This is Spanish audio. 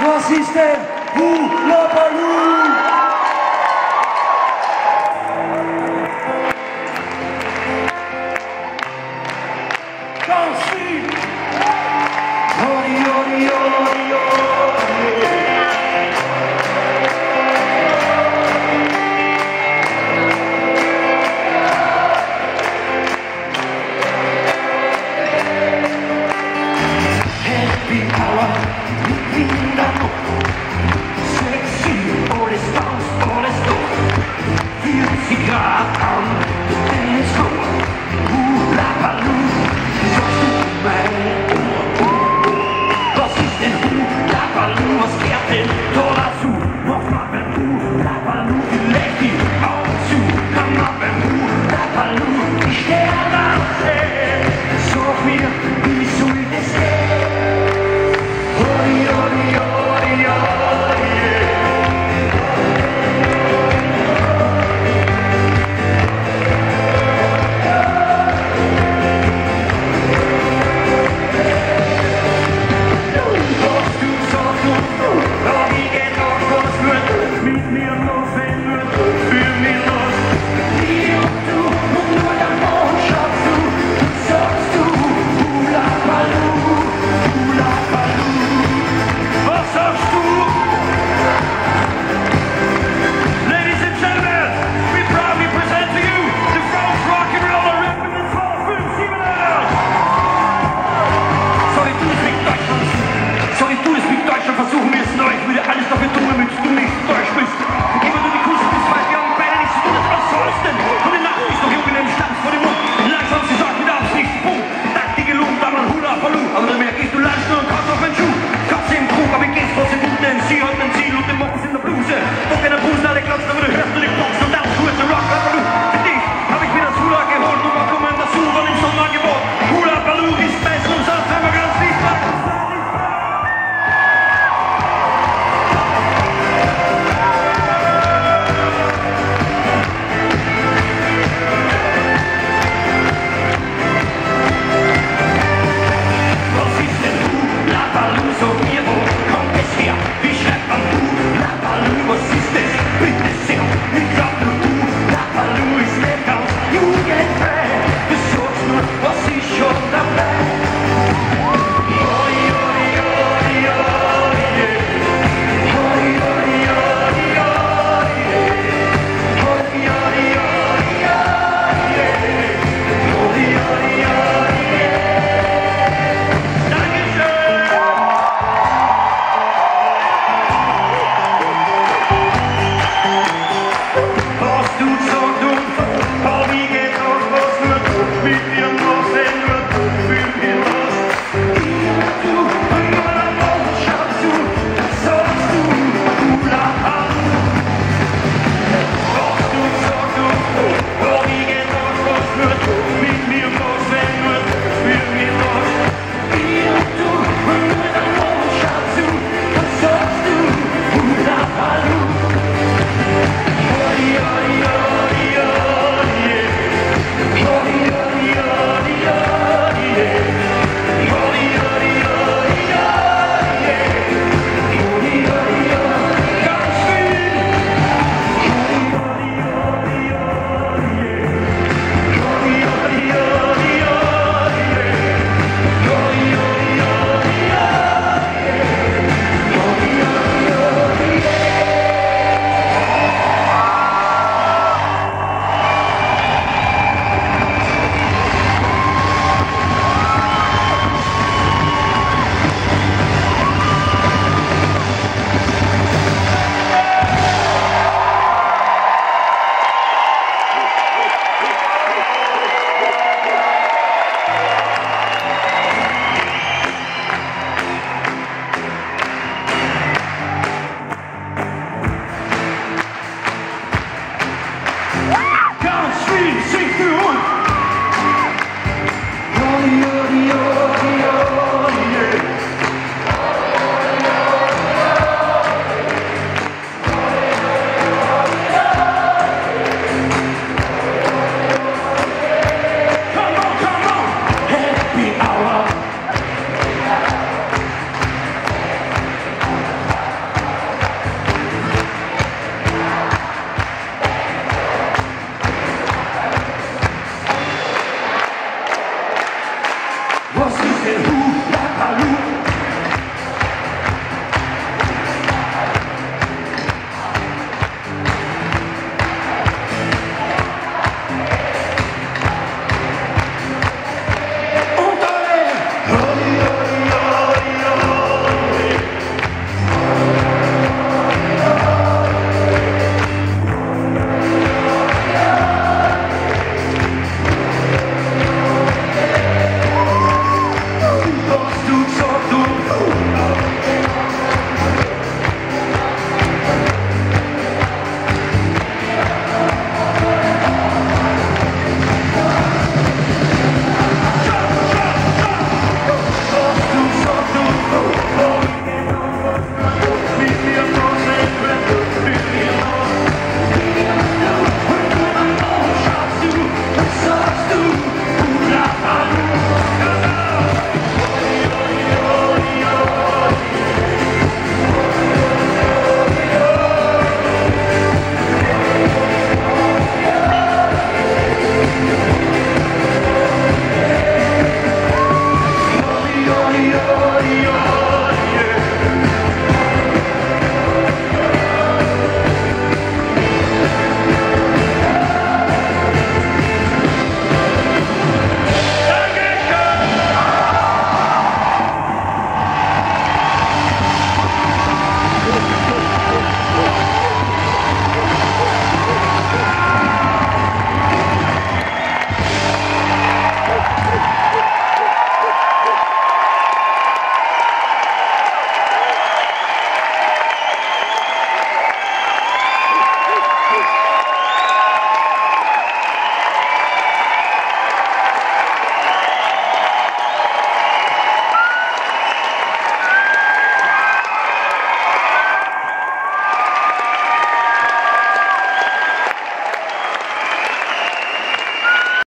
no assistant who love Man.